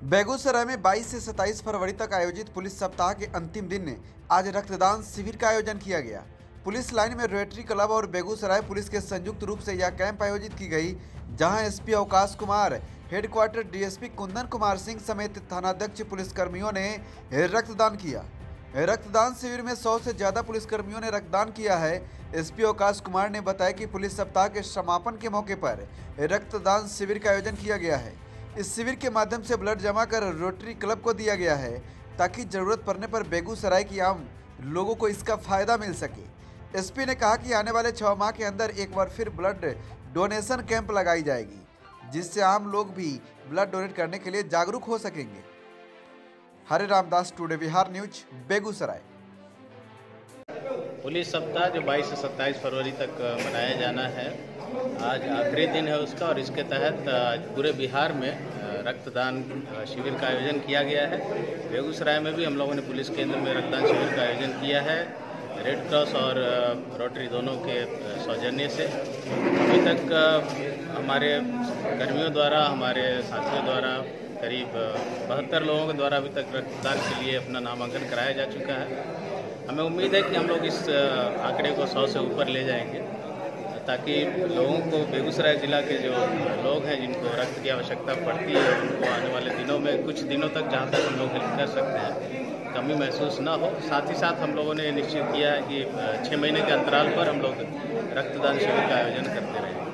बेगूसराय में 22 से 27 फरवरी तक आयोजित पुलिस सप्ताह के अंतिम दिन आज रक्तदान शिविर का आयोजन किया गया। पुलिस लाइन में रोटरी क्लब और बेगूसराय पुलिस के संयुक्त रूप से यह कैंप आयोजित की गई, जहाँ SP Avkash Kumar, headquarter DSP Kundan Kumar Singh समेत थानाध्यक्ष पुलिसकर्मियों ने रक्तदान किया। रक्तदान शिविर में सौ से ज़्यादा पुलिसकर्मियों ने रक्तदान किया है। एसपी अवकाश कुमार ने बताया कि पुलिस सप्ताह के समापन के मौके पर रक्तदान शिविर का आयोजन किया गया है। इस शिविर के माध्यम से ब्लड जमा कर रोटरी क्लब को दिया गया है, ताकि ज़रूरत पड़ने पर बेगूसराय की आम लोगों को इसका फ़ायदा मिल सके। एसपी ने कहा कि आने वाले छः माह के अंदर एक बार फिर ब्लड डोनेशन कैंप लगाई जाएगी, जिससे आम लोग भी ब्लड डोनेट करने के लिए जागरूक हो सकेंगे। Hare Ramdas, today Bihar news, Begusarai. Police सप्ताह जो 22 से 27 फरवरी तक मनाया जाना है। आज आखिरी दिन है उसका और इसके तहत पूरे बिहार में रक्तदान शिविर का आयोजन किया गया है। बेगूसराय में भी हम लोगों ने पुलिस केंद्र में रक्तदान शिविर का आयोजन किया है। रेड क्रॉस और रोटरी दोनों के सौजन्य से। अभी तक हमारे कर्मियों द्वारा, हमारे साथियों द्वारा, करीब बहत्तर लोगों के द्वारा अभी तक रक्तदान के लिए अपना नामांकन कराया जा चुका है। हमें उम्मीद है कि हम लोग इस आंकड़े को सौ से ऊपर ले जाएँगे। ताकि लोगों को बेगूसराय ज़िला के जो लोग हैं, जिनको रक्त की आवश्यकता पड़ती है, उनको आने वाले दिनों में, कुछ दिनों तक जहाँ तक हम लोग हेल्प कर सकते हैं, कमी महसूस ना हो। साथ ही साथ हम लोगों ने निश्चित किया है कि छः महीने के अंतराल पर हम लोग रक्तदान शिविर का आयोजन करते रहेंगे